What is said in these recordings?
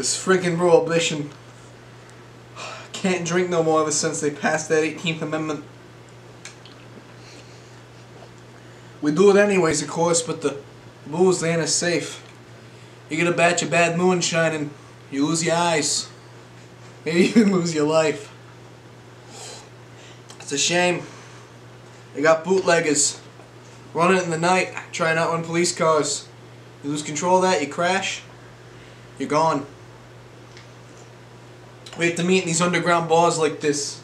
This freaking prohibition. Can't drink no more ever since they passed that 18th Amendment. We do it anyways, of course, but the booze ain't as safe. You get a batch of bad moonshine and you lose your eyes. Maybe even lose your life. It's a shame. They got bootleggers running in the night, trying out on police cars. You lose control of that, you crash, you're gone. We have to meet in these underground bars like this.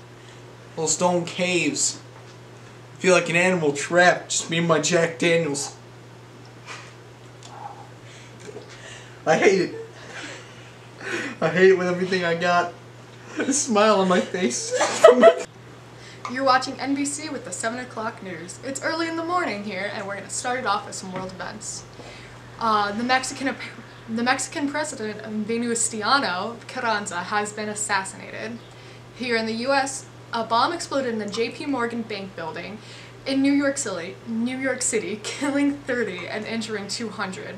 Little stone caves. I feel like an animal trapped, just me and my Jack Daniels. I hate it. I hate it with everything I got. A smile on my face. You're watching NBC with the 7 o'clock news. It's early in the morning here, and we're going to start it off with some world events. Uh, the Mexican the Mexican president, Venustiano Carranza, has been assassinated. Here in the U.S., a bomb exploded in the J.P. Morgan Bank building in New York City, New York City, killing 30 and injuring 200.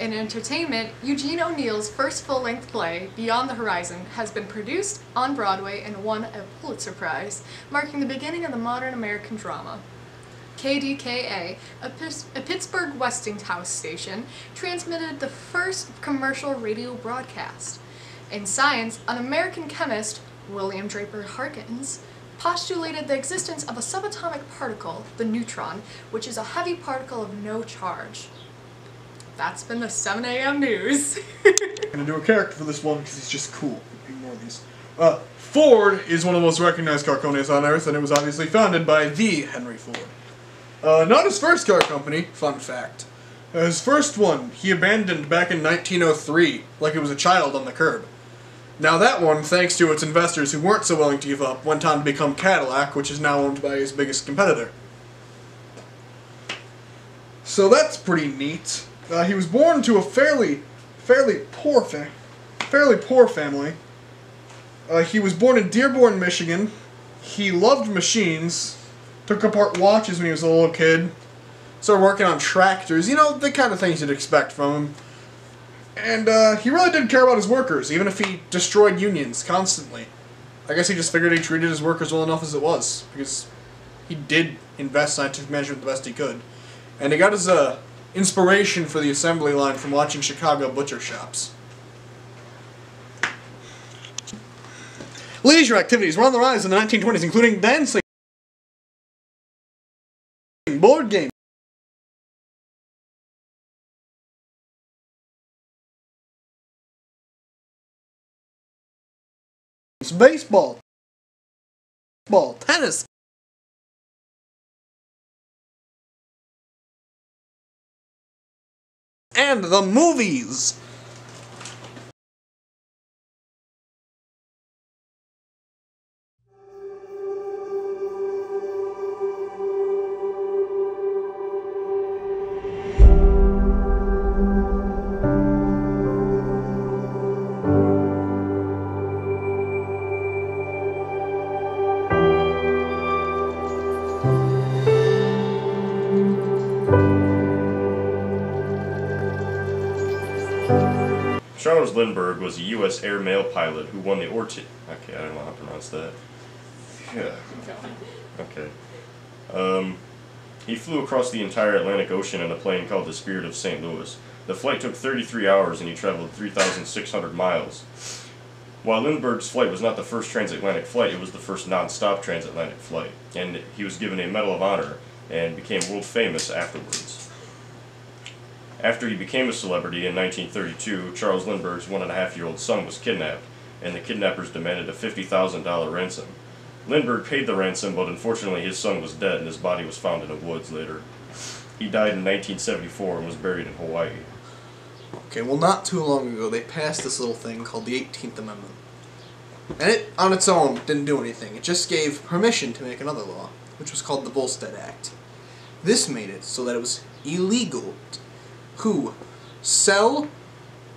In entertainment, Eugene O'Neill's first full-length play, Beyond the Horizon, has been produced on Broadway and won a Pulitzer Prize, marking the beginning of the modern American drama. KDKA, a, a, Pittsburgh Westinghouse station, transmitted the first commercial radio broadcast. In science, an American chemist, William Draper Harkins, postulated the existence of a subatomic particle, the neutron, which is a heavy particle of no charge that's been the 7 a.m. news. I'm gonna do a character for this one because he's just cool. Ignore these. Uh, Ford is one of the most recognized car companies on Earth, and it was obviously founded by the Henry Ford. Uh, not his first car company, fun fact. Uh, his first one, he abandoned back in 1903, like it was a child on the curb. Now that one, thanks to its investors who weren't so willing to give up, went on to become Cadillac, which is now owned by his biggest competitor. So that's pretty neat. Uh, he was born to a fairly, fairly poor fa fairly poor family. Uh, he was born in Dearborn, Michigan. He loved machines. Took apart watches when he was a little kid. Started working on tractors. You know, the kind of things you'd expect from him. And uh, he really didn't care about his workers, even if he destroyed unions constantly. I guess he just figured he treated his workers well enough as it was, because he did invest scientific management the best he could. And he got his uh, inspiration for the assembly line from watching Chicago butcher shops. Leisure activities were on the rise in the 1920s, including dancing, board games, baseball, ball, tennis, and the movies. Lindbergh was a U.S. air mail pilot who won the Orti... Okay, I don't know how to pronounce that. Yeah. Okay. Um, he flew across the entire Atlantic Ocean in a plane called the Spirit of St. Louis. The flight took 33 hours and he traveled 3,600 miles. While Lindbergh's flight was not the first transatlantic flight, it was the first non-stop transatlantic flight, and he was given a Medal of Honor and became world famous afterwards. After he became a celebrity in 1932, Charles Lindbergh's one and a half year old son was kidnapped, and the kidnappers demanded a $50,000 ransom. Lindbergh paid the ransom, but unfortunately his son was dead and his body was found in the woods later. He died in 1974 and was buried in Hawaii. Okay, well, not too long ago, they passed this little thing called the 18th Amendment. And it, on its own, didn't do anything. It just gave permission to make another law, which was called the Volstead Act. This made it so that it was illegal who sell,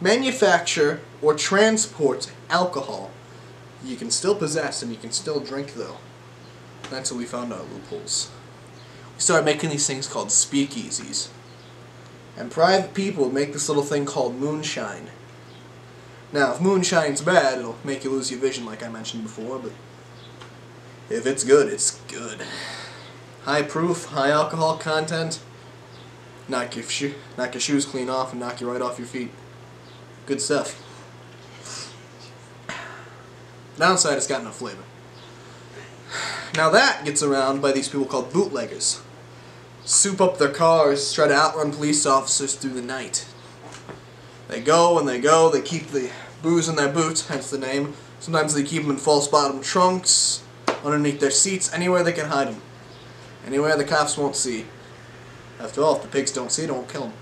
manufacture, or transport alcohol. You can still possess and you can still drink though. That's how we found our loopholes. We started making these things called speakeasies. And private people would make this little thing called moonshine. Now, if moonshine's bad, it'll make you lose your vision, like I mentioned before, but if it's good, it's good. High proof, high alcohol content, knock your, sho- knock your shoes clean off and knock you right off your feet. Good stuff. Downside, it's got no flavor. Now that gets around by these people called bootleggers. Soup up their cars, try to outrun police officers through the night. They go and they go, they keep the booze in their boots, hence the name. Sometimes they keep them in false bottom trunks, underneath their seats, anywhere they can hide them. Anywhere the cops won't see. After all, if the pigs don't see won't kill them.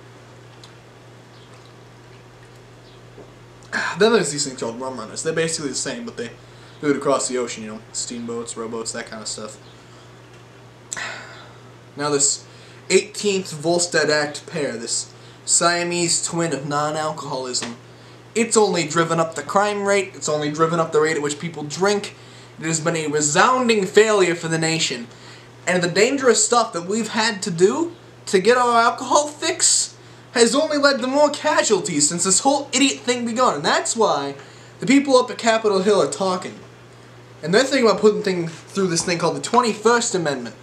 Then there's these things called rum runners. They're basically the same, but they do it across the ocean, you know, steamboats, rowboats, that kind of stuff. Now this 18th Volstead Act pair, this Siamese twin of non-alcoholism, it's only driven up the crime rate, it's only driven up the rate at which people drink, it has been a resounding failure for the nation. And the dangerous stuff that we've had to do to get our alcohol fix has only led to more casualties since this whole idiot thing begun. And that's why the people up at Capitol Hill are talking. And they're thinking about putting thing through this thing called the 21st Amendment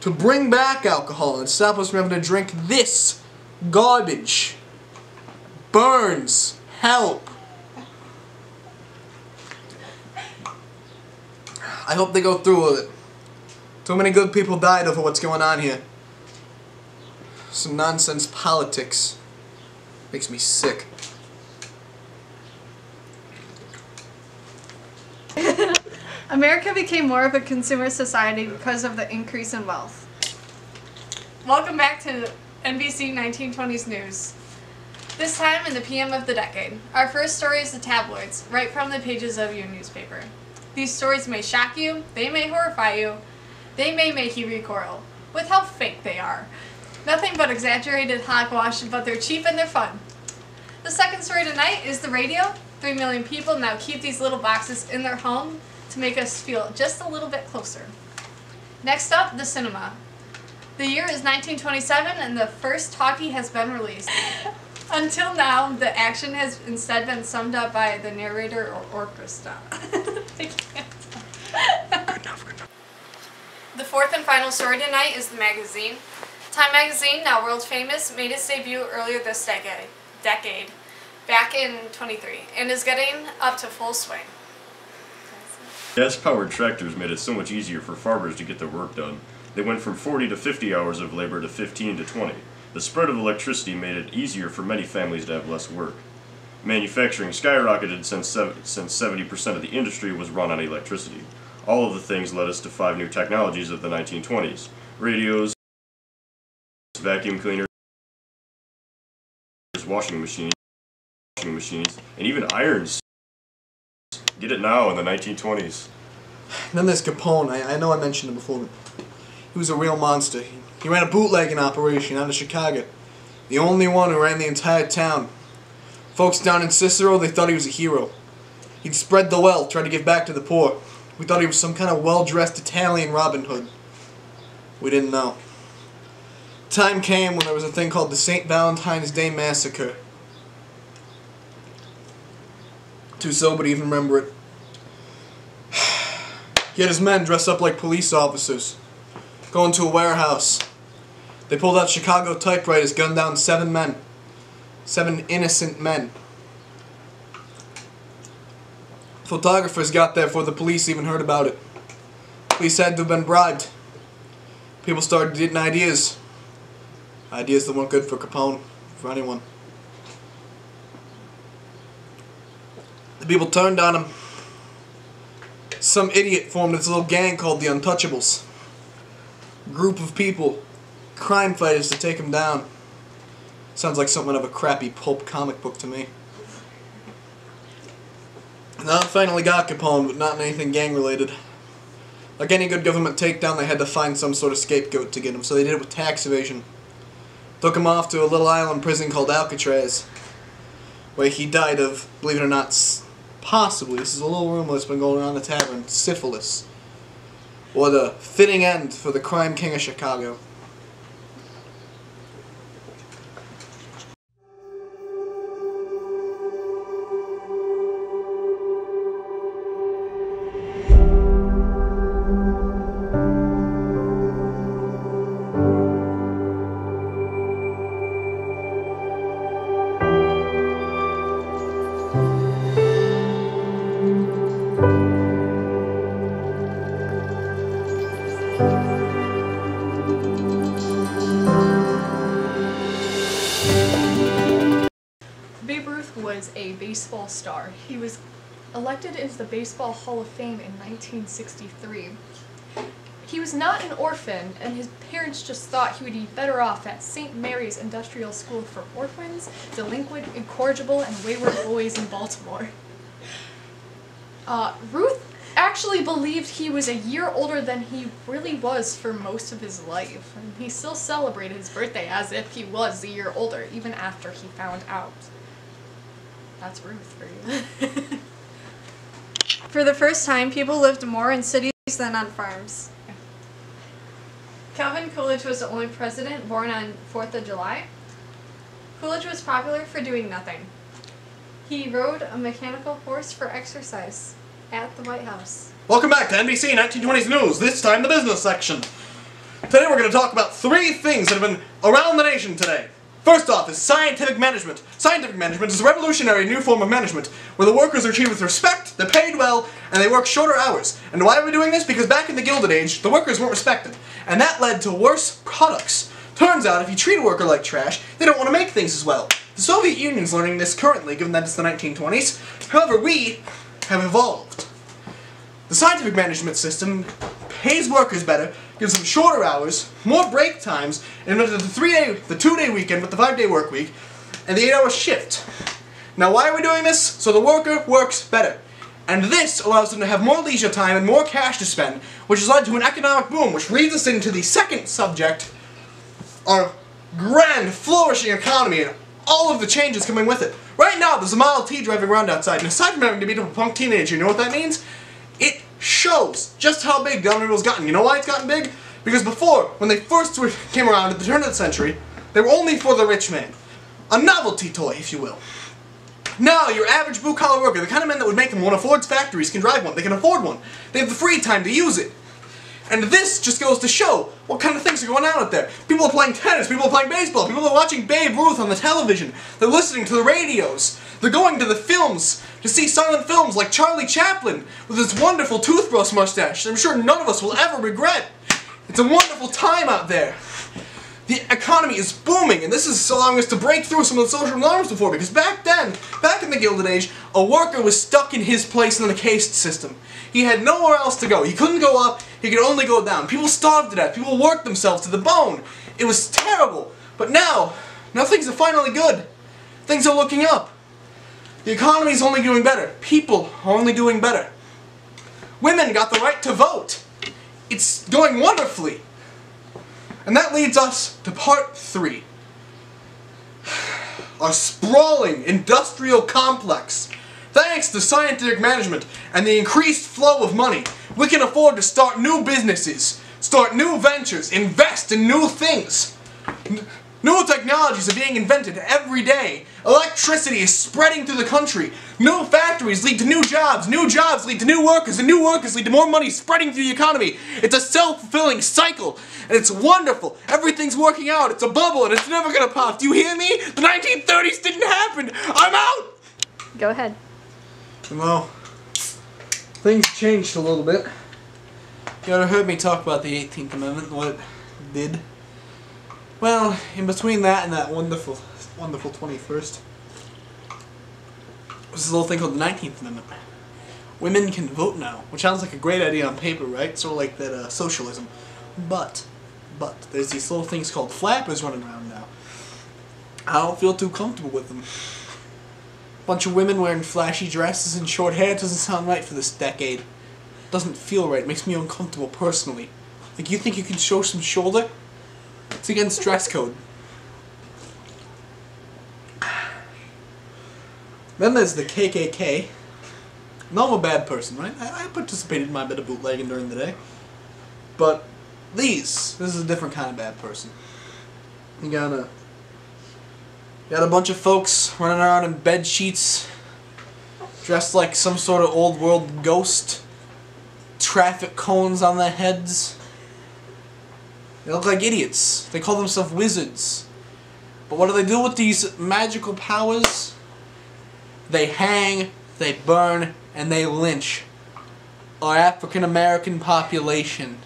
to bring back alcohol and stop us from having to drink this garbage. Burns, help. I hope they go through with it. Too many good people died over what's going on here. Some nonsense politics. Makes me sick. America became more of a consumer society because of the increase in wealth. Welcome back to NBC 1920s News. This time in the PM of the decade. Our first story is the tabloids, right from the pages of your newspaper. These stories may shock you, they may horrify you, they may make you recoil with how fake they are. Nothing but exaggerated hogwash, but they're cheap and they're fun. The second story tonight is the radio. Three million people now keep these little boxes in their home to make us feel just a little bit closer. Next up, the cinema. The year is 1927 and the first talkie has been released. Until now, the action has instead been summed up by the narrator or orchestra. The fourth and final story tonight is the magazine. Time magazine, now world famous, made its debut earlier this decade, decade, back in 23, and is getting up to full swing. Gas-powered tractors made it so much easier for farmers to get their work done. They went from 40 to 50 hours of labor to 15 to 20. The spread of electricity made it easier for many families to have less work. Manufacturing skyrocketed since since 70% of the industry was run on electricity. All of the things led us to five new technologies of the 1920s: radios, vacuum cleaners, washing machines, washing machines, and even irons. Get it now in the 1920s. Then there's Capone. I, I know I mentioned him before, but he was a real monster. He, he ran a bootlegging operation out of Chicago. The only one who ran the entire town. Folks down in Cicero, they thought he was a hero. He'd spread the wealth, tried to give back to the poor. We thought he was some kind of well-dressed Italian Robin Hood. We didn't know. Time came when there was a thing called the St. Valentine's Day Massacre. Too sober to even remember it. He had his men dressed up like police officers, go into a warehouse. They pulled out Chicago typewriters, gunned down seven men. Seven innocent men. Photographers got there before the police even heard about it. Police had to have been bribed. People started getting ideas. Ideas that weren't good for Capone, for anyone. The people turned on him some idiot formed this little gang called the Untouchables. Group of people, crime fighters to take him down. Sounds like something of a crappy pulp comic book to me. Now finally got Capone, but not anything gang related. Like any good government takedown, they had to find some sort of scapegoat to get him, so they did it with tax evasion. Took him off to a little island prison called Alcatraz, where he died of, believe it or not, possibly, this is a little rumor that's been going around the tavern, syphilis. What a fitting end for the crime king of Chicago. Baseball star. He was elected into the Baseball Hall of Fame in 1963. He was not an orphan, and his parents just thought he would be better off at St. Mary's Industrial School for Orphans, Delinquent, Incorrigible, and Wayward Boys in Baltimore. Uh, Ruth actually believed he was a year older than he really was for most of his life, and he still celebrated his birthday as if he was a year older, even after he found out. That's Ruth for you. For the first time, people lived more in cities than on farms. Calvin Coolidge was the only president born on 4th of July. Coolidge was popular for doing nothing. He rode a mechanical horse for exercise at the White House. Welcome back to NBC 1920s News, this time the business section. Today we're going to talk about three things that have been around the nation today. First off is scientific management. Scientific management is a revolutionary new form of management where the workers are treated with respect, they're paid well, and they work shorter hours. And why are we doing this? Because back in the Gilded Age, the workers weren't respected. And that led to worse products. Turns out, if you treat a worker like trash, they don't want to make things as well. The Soviet Union's learning this currently, given that it's the 1920s. However, we have evolved. The scientific management system pays workers better, gives them shorter hours, more break times, and the three-day, the two-day weekend with the five-day work week, and the eight-hour shift. Now, why are we doing this? So the worker works better. And this allows them to have more leisure time and more cash to spend, which has led to an economic boom, which leads us into the second subject, our grand, flourishing economy and all of the changes coming with it. Right now, there's a Model T driving around outside, and aside from having to beat up a punk teenager, you know what that means? Shows just how big the automobile's gotten. You know why it's gotten big? Because before, when they first came around at the turn of the century, they were only for the rich man. A novelty toy, if you will. Now, your average blue-collar worker, the kind of men that would make them one of Ford's factories, can drive one. They can afford one. They have the free time to use it. And this just goes to show what kind of things are going on out there. People are playing tennis, people are playing baseball, people are watching Babe Ruth on the television, they're listening to the radios, they're going to the films to see silent films like Charlie Chaplin with his wonderful toothbrush mustache I'm sure none of us will ever regret. It's a wonderful time out there. The economy is booming, and this is allowing us to break through some of the social norms before, because back then, back in the Gilded Age, a worker was stuck in his place in the caste system. He had nowhere else to go. He couldn't go up, he could only go down. People starved to death, people worked themselves to the bone. It was terrible. But now, now things are finally good. Things are looking up. The economy is only doing better. People are only doing better. Women got the right to vote. It's going wonderfully. And that leads us to part three. Our sprawling industrial complex. Thanks to scientific management and the increased flow of money, we can afford to start new businesses, start new ventures, invest in new things. New technologies are being invented every day. Electricity is spreading through the country. New factories lead to new jobs. New jobs lead to new workers. And new workers lead to more money spreading through the economy. It's a self-fulfilling cycle. And it's wonderful. Everything's working out. It's a bubble and it's never gonna pop. Do you hear me? The 1930s didn't happen. I'm out! Go ahead. Well, things changed a little bit. You ever heard me talk about the 18th Amendment and what it did? Well, in between that and that wonderful, wonderful 21st, was this little thing called the 19th Amendment. Women can vote now, which sounds like a great idea on paper, right? Sort of like that uh, socialism. But, but, there's these little things called flappers running around now. I don't feel too comfortable with them. Bunch of women wearing flashy dresses and short hair doesn't sound right for this decade. Doesn't feel right. Makes me uncomfortable personally. Like, you think you can show some shoulder? It's against dress code. Then there's the KKK. Not a bad person, right? I, I participated in my bit of bootlegging during the day. But these, this is a different kind of bad person. You got a, got a bunch of folks running around in bed sheets, dressed like some sort of old world ghost, traffic cones on their heads. They look like idiots. They call themselves wizards. But what do they do with these magical powers? They hang, they burn, and they lynch our African American population.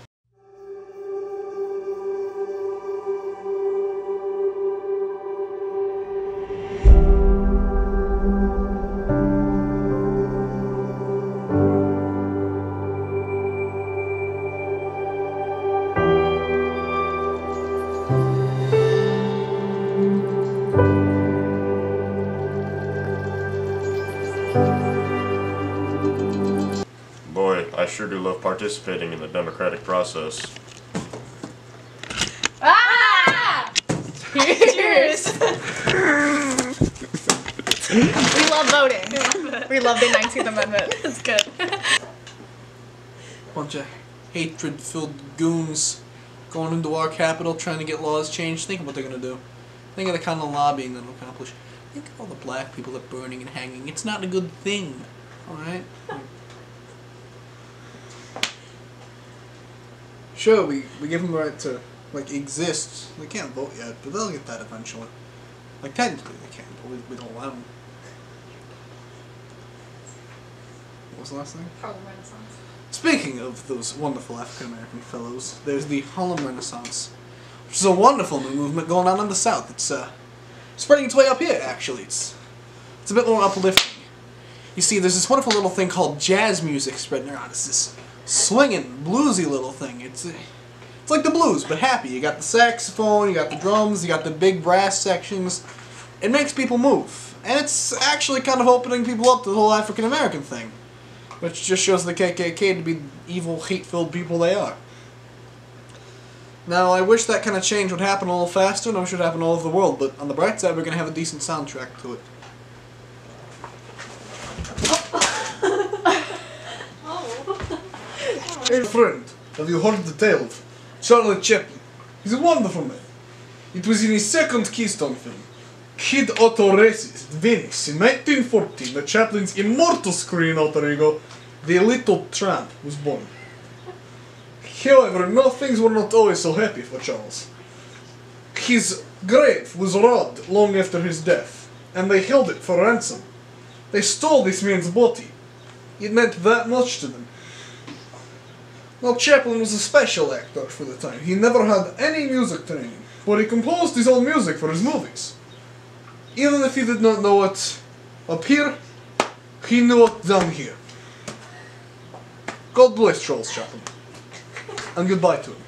Participating in the democratic process. Ah! Cheers! we love voting. We love the 19th Amendment. It's good. Bunch of hatred-filled goons going into our capital trying to get laws changed. Think of what they're gonna do. Think of the kind of lobbying that'll accomplish. Think of all the black people that are burning and hanging. It's not a good thing. Alright? Sure, we, we give them the right to, like, exist. They can't vote yet, but they'll get that eventually. Like, technically they can, but we, we don't allow them. What was the last thing? Harlem Renaissance. Speaking of those wonderful African American fellows, there's the Harlem Renaissance, which is a wonderful new movement going on in the South. It's uh, spreading its way up here, actually. It's it's a bit more uplifting. You see, there's this wonderful little thing called jazz music spreading around. It's this swinging, bluesy little thing. It's it's like the blues, but happy. You got the saxophone, you got the drums, you got the big brass sections. It makes people move, and it's actually kind of opening people up to the whole African American thing which just shows the KKK to be evil, hate-filled people they are. Now, I wish that kind of change would happen a little faster, and I wish it would happen all over the world, but on the bright side, we're going to have a decent soundtrack to it. Hey friend, have you heard the tale of Charlie Chaplin? He's a wonderful man. It was in his second Keystone film, Kid Auto Races, Venice, in 1914, that Chaplin's immortal screen alter ego, the Little Tramp, was born. However, no things were not always so happy for Charles. His grave was robbed long after his death, and they held it for ransom. They stole this man's body. It meant that much to them. Well, Chaplin was a special actor for the time. He never had any music training, but he composed his own music for his movies. Even if he did not know it up here, he knew it down here. God bless Charles Chaplin. And goodbye to him.